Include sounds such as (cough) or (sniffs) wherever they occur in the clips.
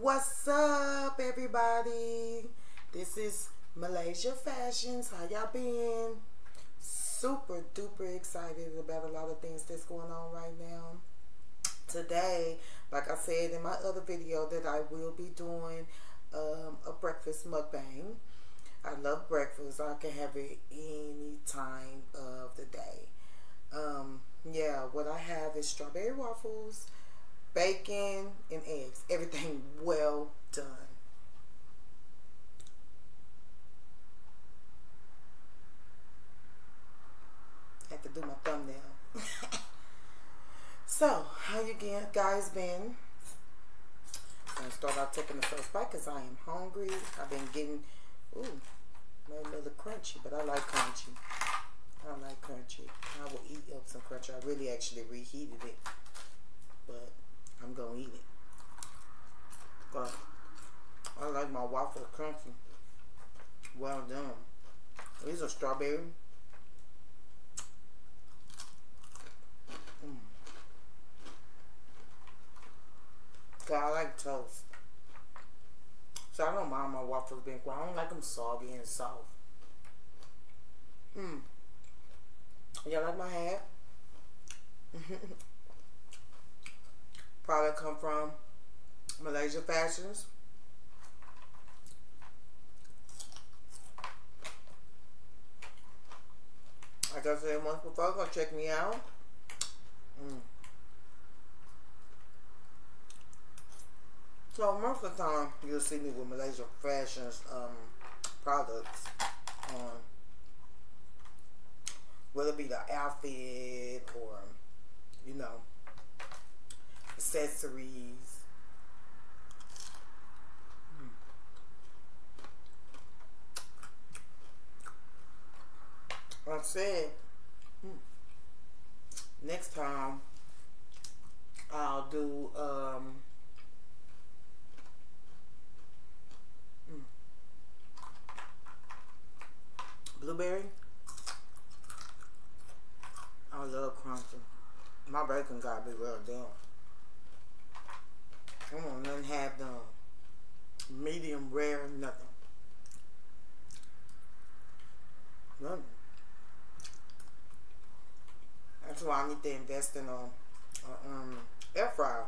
What's up, everybody? This is Malaissa Fashionz. How y'all been? Super duper excited about a lot of things that's going on right now. Today, like I said in my other video, that I will be doing um, a breakfast mukbang. I love breakfast. I can have it any time of the day. Um, yeah, what I have is strawberry waffles bacon, and eggs. Everything well done. Had to do my thumbnail. (laughs) so, how you guys been? I'm gonna start out taking the first bite because I am hungry. I've been getting, ooh, a little crunchy, but I like crunchy. I like crunchy. I will eat up some crunchy. I really actually reheated it, but I'm gonna eat it. But I like my waffle crunchy. Well done. These are strawberry. Mm. God, I like toast. So I don't mind my waffles being quiet. I don't like them soggy and soft. Mmm. Y'all like my hat? (laughs) Product come from Malaissa Fashionz. Like I said once before, go check me out. Mm. So most of the time, you'll see me with Malaissa Fashionz um, products on whether it be the outfit or, you know, accessories. Like I said, next time I'll do um, hmm, blueberry. I love crunching. My bacon gotta be well done. I want nothing have the medium rare, nothing. Nothing. That's why I need to invest in a, a um, air fryer.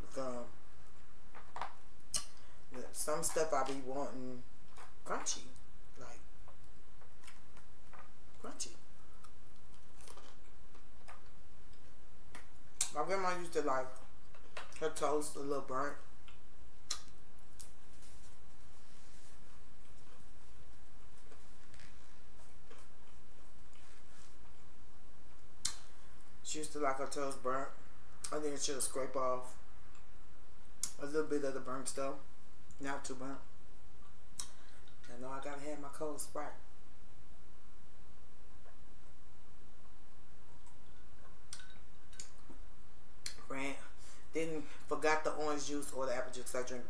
Because um, some stuff I be wanting crunchy. Like, crunchy. My grandma used to like her toast a little burnt. She used to like her toast burnt. And then she'll scrape off a little bit of the burnt stuff. Not too burnt. I know I gotta have my cold Sprite. Rant didn't forgot the orange juice or the apple juice. I drink.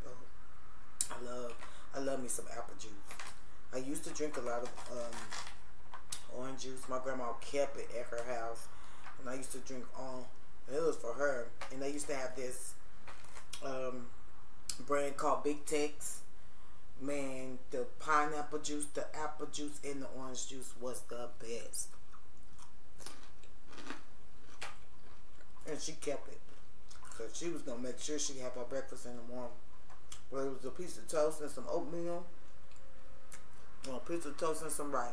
I love I love me some apple juice. I used to drink a lot of um, orange juice. My grandma kept it at her house, and I used to drink all. it was for her. And they used to have this um, brand called Big Tex. Man, the pineapple juice, the apple juice, and the orange juice was the best. And she kept it. Because she was to make sure she had her breakfast in the morning. Whether it was a piece of toast and some oatmeal, or a piece of toast and some rice.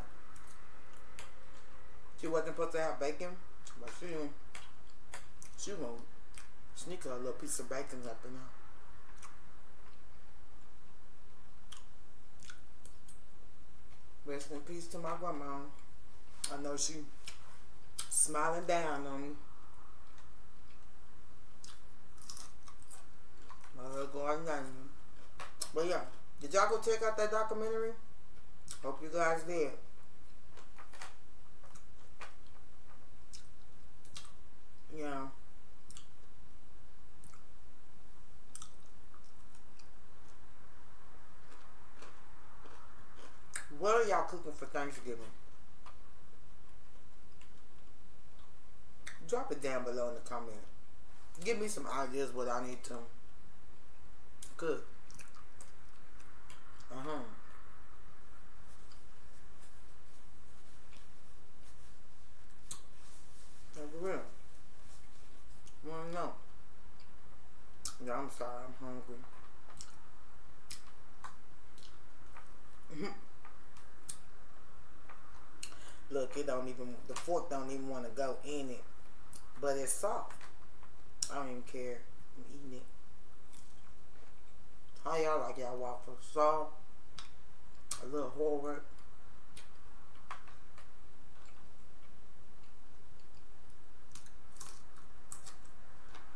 She wasn't supposed to have bacon, but she, she to sneak her a little piece of bacon up in there. Rest in peace to my grandma. I know she smiling down on me. Uh, going on. But yeah, did y'all go check out that documentary? Hope you guys did. Yeah. What are y'all cooking for Thanksgiving? Drop it down below in the comment. Give me some ideas what I need to good. Uh-huh. For real. Wanna know? Yeah, I'm sorry, I'm hungry. Look, it don't even the fork don't even want to go in it, but it's soft. I don't even care. I'm eating it. How y'all like y'all waffles? Soft, a little hard.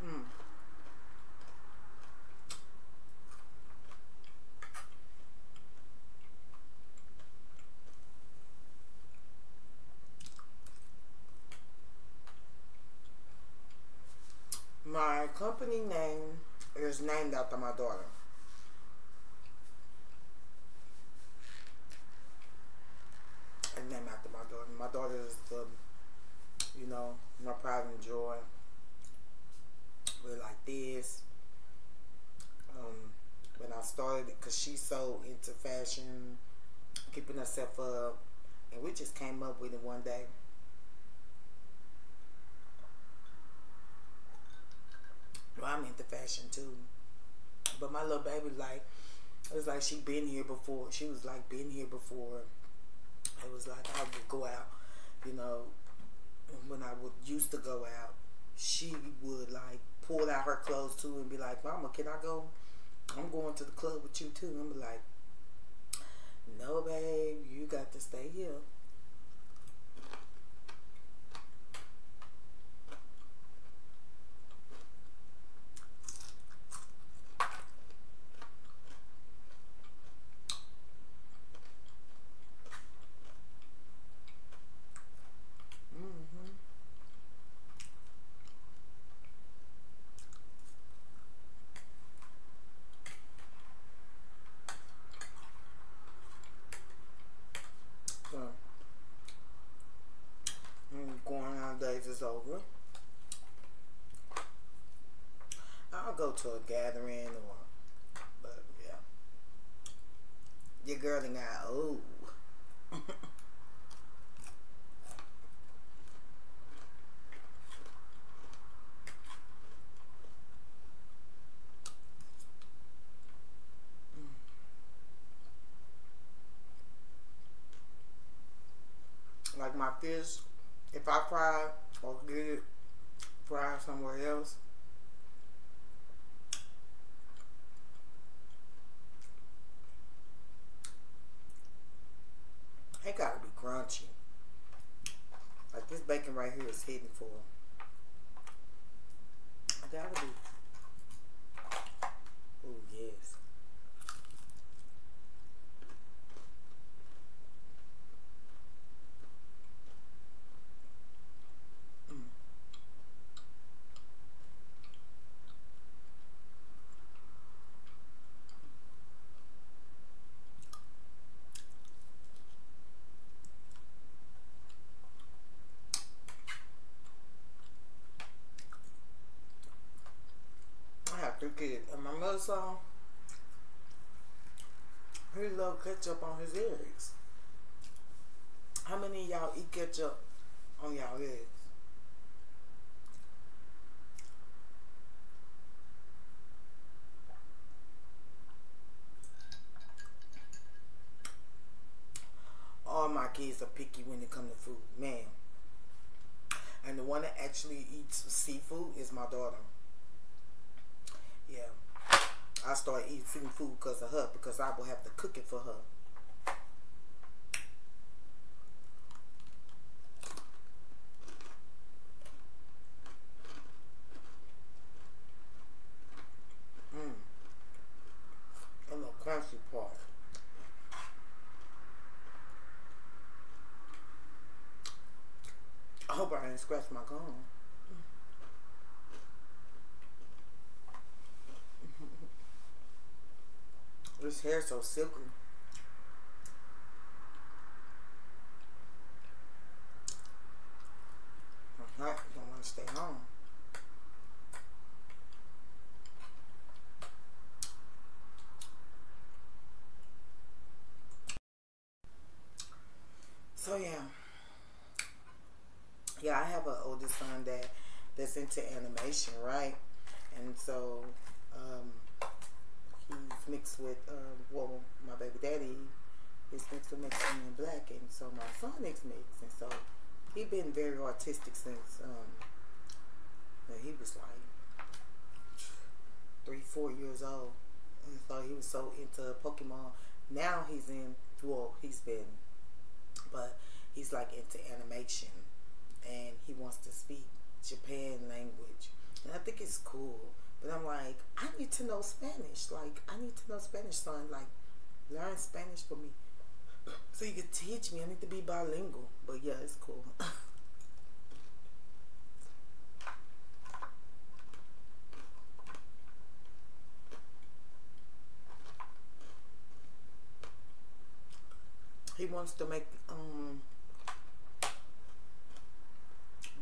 Mm. My company name is named after my daughter. It's named after my daughter. My daughter is the, you know, my pride and joy. We're like this. Um, when I started because she's so into fashion, keeping herself up, and we just came up with it one day. Well, I'm into fashion too. But my little baby, like, it was like she been here before. She was like been here before. It was like I would go out, you know, when I would used to go out, she would like pull out her clothes too and be like, Mama, can I go? I'm going to the club with you too. I'm like, No, babe, you got to stay here. Mm-hmm. So, mm, going out days is over. I'll go to a gathering or, but yeah. Your girl done got old. like my fish, if I fry or get it fried somewhere else, it gotta be crunchy. Like this is hitting for. Gotta be. Oh yes. Mm. I have to get and my he love ketchup on his eggs. How many of y'all eat ketchup on y'all eggs? All my kids are picky when it comes to food, man. And the one that actually eats seafood is my daughter. Yeah. I started eating food because of her, because I will have to cook it for her. Mm. And the crunchy part. I hope I didn't scratch my gum. hair so silky. Not, don't want to stay home. So yeah. Yeah, I have an older son that that's into animation, right? And so um mixed with um, well, my baby daddy is mixed with Mexican and black, and so my son is mixed, and so he been very artistic since um, he was like three, four years old, and so he was so into Pokemon. Now he's in well, he's been, but he's like into animation, and he wants to speak Japan language, and I think it's cool. But I'm like, I need to know Spanish. Like, I need to know Spanish, son. Like, learn Spanish for me. (clears throat) So you can teach me. I need to be bilingual. But yeah, it's cool. (laughs) he wants to make um,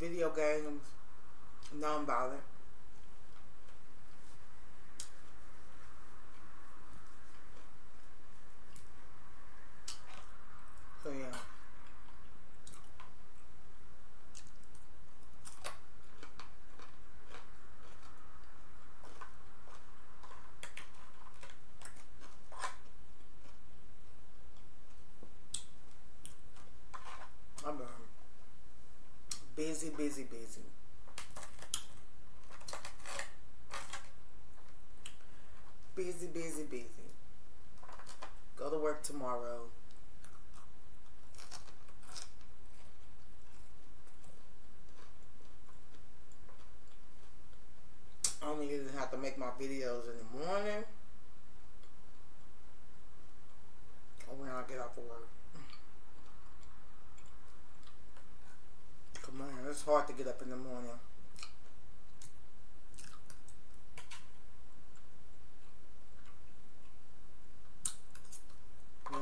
video games non-violent. So yeah. I'm um, busy, busy, busy. Busy, busy, busy. Go to work tomorrow. Only didn't have to make my videos in the morning or when I get off of work. Come on, it's hard to get up in the morning. Yeah.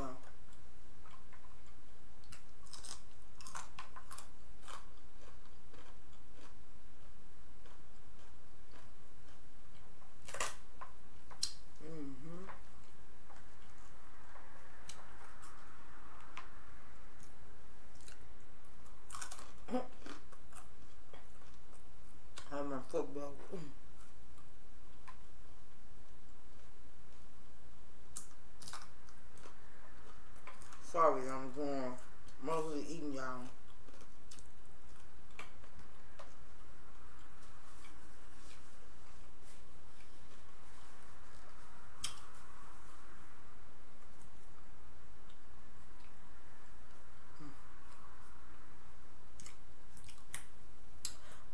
Mm-hmm. I'm a football. Sorry, I'm going mostly eating y'all.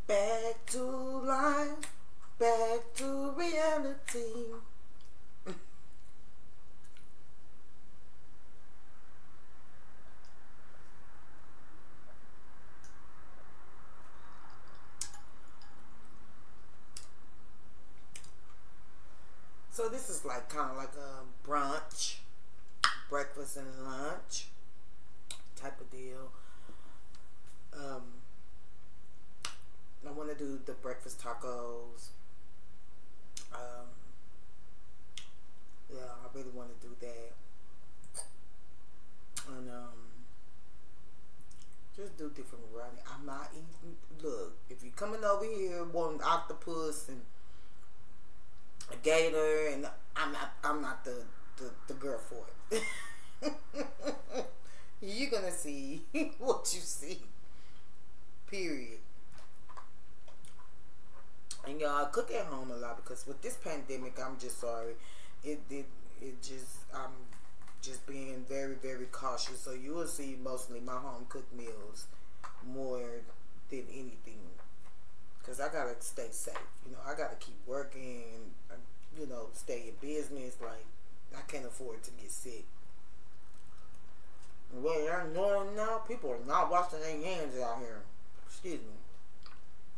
Back to life, back to reality. So this is like kind of like a brunch, breakfast and lunch type of deal. Um, I want to do the breakfast tacos. Um, yeah, I really want to do that. And um, just do different variety. I'm not eating. Look, if you're coming over here wanting octopus and gator, and I'm not, I'm not the the, the girl for it. (laughs) you're gonna see (laughs) what you see. Period. And y'all cook at home a lot because with this pandemic, I'm just sorry. It did. It, it just I'm just being very very cautious. So you will see mostly my home cooked meals more than anything. Cause I gotta stay safe. You know, I gotta keep working. You know, stay in business. Like I can't afford to get sick. Well, I'm knowing now, people are not washing their hands out here. Excuse me.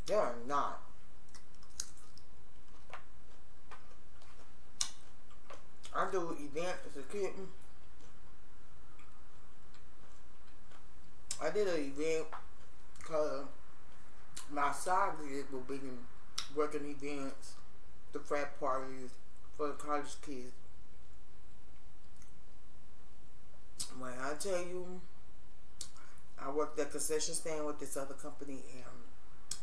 They are not. I do an event as a kid. I did an event because my side gig will be working events, the frat parties for the college kids. When I tell you, I worked at concession stand with this other company, and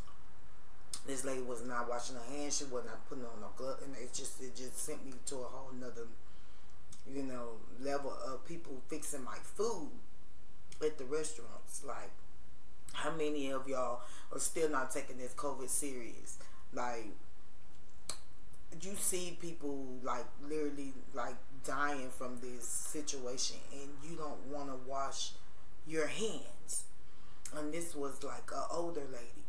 this lady was not washing her hands. She was not putting on no glove, and it just it just sent me to a whole nother, you know, level of people fixing my food at the restaurants. Like, how many of y'all are still not taking this COVID serious? Like, you see people like literally like dying from this situation, and you don't want to wash your hands. And this was like an older lady.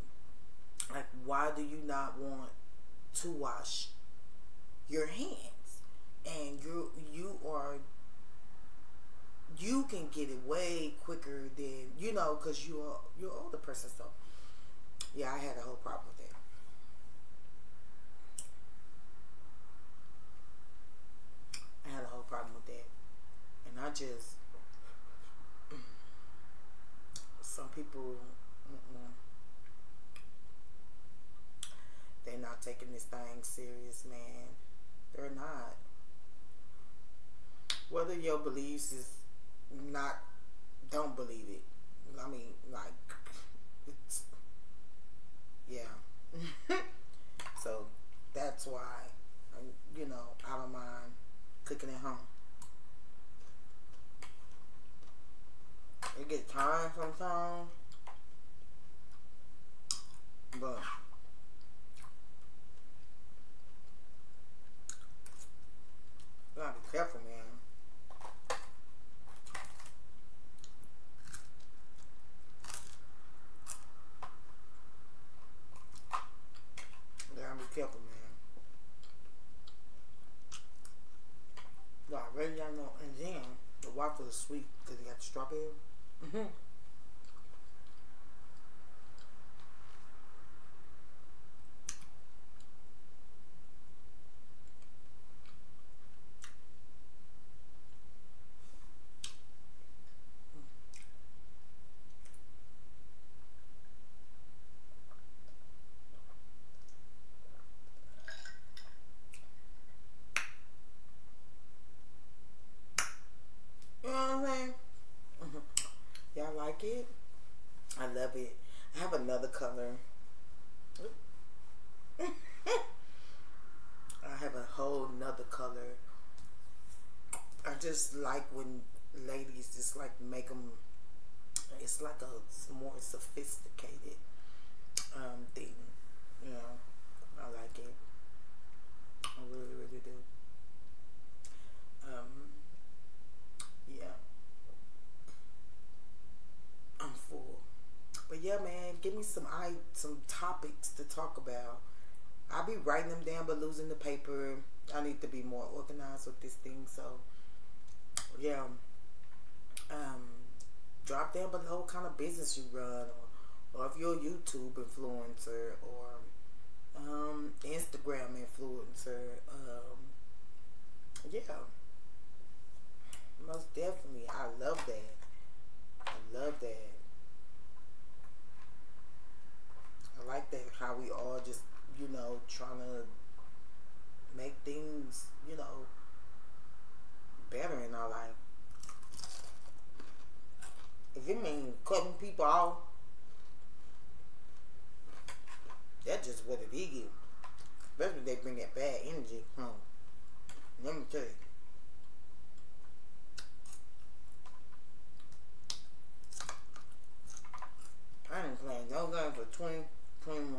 Like, why do you not want to wash your hands? And you you are you can get it way quicker than you know because you're you're older person. So yeah, I had a whole problem with that. I had a whole problem with that, and I just (clears throat) some people mm-mm, they're not taking this thing serious, man. They're not. Whether your beliefs is not, don't believe it. I mean, like, it's, yeah. (laughs) so that's why, you know, I don't mind cooking at home. It gets tired sometimes. But you gotta be careful, man. You gotta be careful, man. No, I really don't know. And then the waffle is sweet because it got the strawberry. Mm-hmm. You know what I'm saying? Y'all like it? I love it. I have another color. I have a whole nother color. I just like when ladies just like make them. It's like a more sophisticated um, thing. You know, I like it. I really, really do. Um, yeah. I'm full. But yeah, man, give me some I some topics to talk about. I'll be writing them down, but losing the paper. I need to be more organized with this thing. So yeah, um, drop down below what kind of business you run, or or if you're a YouTube influencer or um, Instagram influencer. Um, yeah, most definitely. I love that. I love that. I like that how we all just, you know, trying to make things, you know, better in our life. If it mean cutting people off, that's just what it is. Especially they bring that bad energy home. Let me tell you. I didn't play no game for 2021.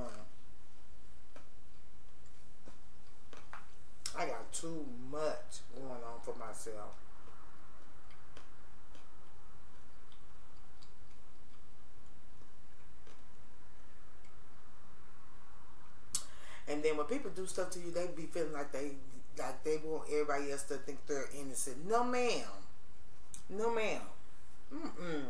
I got too much going on for myself. And then when people do stuff to you, they be feeling like they like they want everybody else to think they're innocent. No, ma'am. No, ma'am. Mm-mm.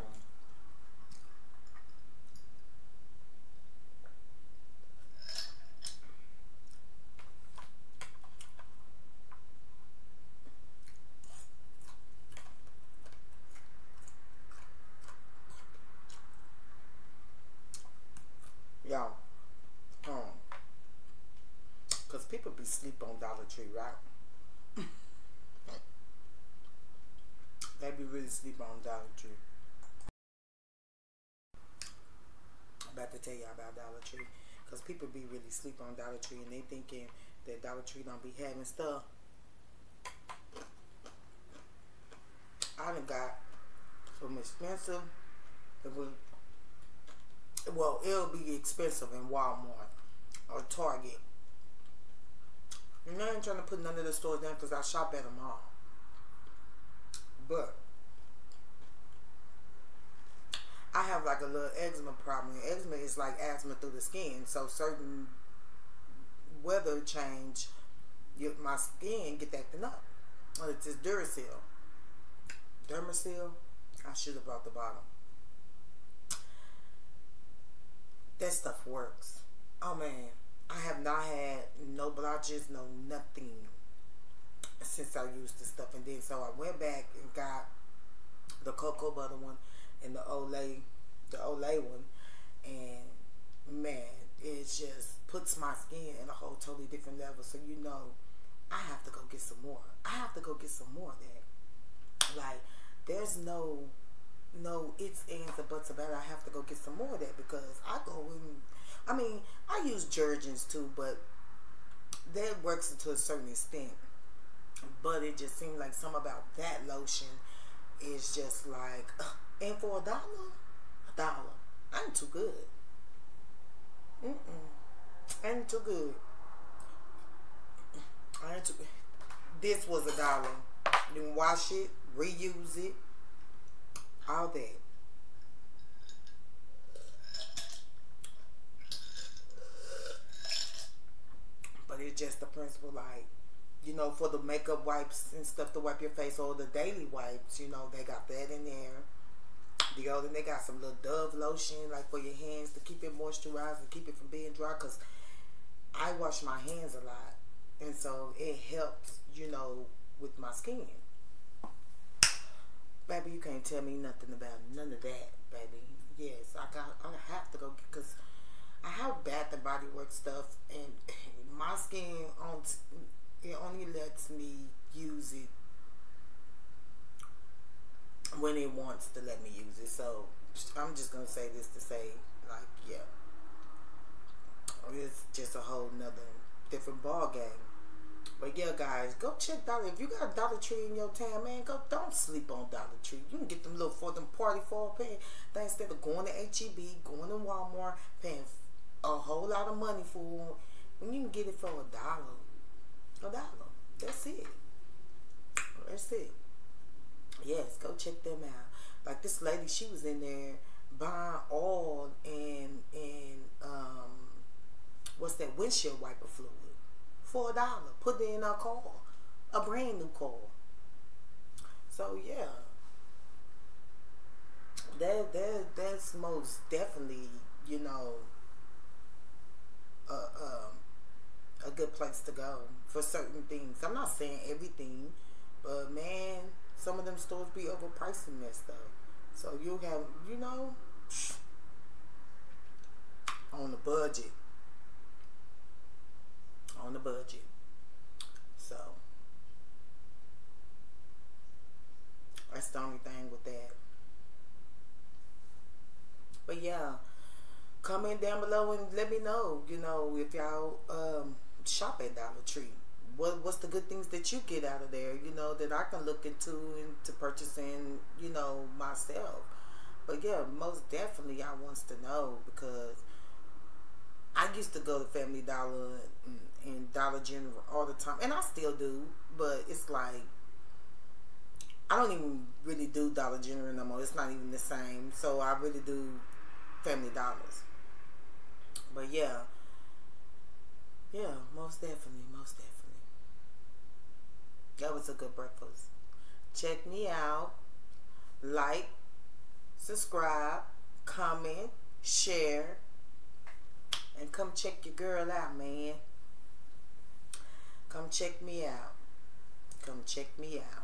Y'all, um, cause people be sleep on Dollar Tree, right? they be really sleep on Dollar Tree. About to tell y'all about Dollar Tree. Because people be really sleep on Dollar Tree and they thinking that Dollar Tree don't be having stuff. I done got some expensive. It was, well, it'll be expensive in Walmart or Target. And I ain't trying to put none of the stores down because I shop at them all. But I have like a little eczema problem. Eczema is like asthma through the skin. So certain weather change, my skin get acting up. Well, it's just Duracell. Dermasil. I should have brought the bottle. That stuff works. Oh man, I have not had no blotches, no nothing since I used the stuff. And then so I went back and got the cocoa butter one and the Olay, the Olay one, and man, it just puts my skin in a whole totally different level. So you know, I have to go get some more. I have to go get some more of that. Like, there's no, no it's ands or buts about it. I have to go get some more of that because I go and, I mean, I use Jergens too, but that works to a certain extent. But it just seems like some about that lotion is just like, and for a dollar, a dollar. I ain't too good. Mm-mm. I ain't too good. I ain't too This was a dollar. Then wash it, reuse it, all that. But it's just the principle like you know, for the makeup wipes and stuff to wipe your face or the daily wipes, you know, they got that in there. Deodorant, they got some little Dove lotion, like for your hands to keep it moisturized and keep it from being dry. Cause I wash my hands a lot, and so it helps, you know, with my skin. Baby, you can't tell me nothing about none of that, baby. Yes, I got, I have to go because I have Bath and Body Works stuff, and my skin on it only lets me use it when it wants to let me use it. So I'm just gonna say this to say, like, yeah, it's just a whole nother different ball game. But yeah, guys, go check Dollar. If you got a Dollar Tree in your town, man, go. Don't sleep on Dollar Tree. You can get them little for them party fall paying. Instead of going to HEB, going to Walmart, paying a whole lot of money for you can get it for a dollar a dollar. That's it. That's it. Yes, go check them out. Like this lady, she was in there buying oil and and um what's that windshield wiper fluid for a dollar. Put it in her car, a brand new car. So yeah, that that that's most definitely you know uh, um a good place to go for certain things. I'm not saying everything, but man, some of them stores be overpricing that stuff. So you have, you know, (sniffs) on the budget. On the budget. So that's the only thing with that. But yeah, comment down below and let me know, you know, if y'all um shop at Dollar Tree. What what's the good things that you get out of there? You know that I can look into into purchasing. You know myself. But yeah, most definitely I wants to know because I used to go to Family Dollar and, and Dollar General all the time, and I still do. But it's like I don't even really do Dollar General no more. It's not even the same. So I really do Family Dollars. But yeah, yeah, most definitely, most definitely. That was a good breakfast. Check me out. Like, subscribe, comment, share, and come check your girl out, man. Come check me out. Come check me out.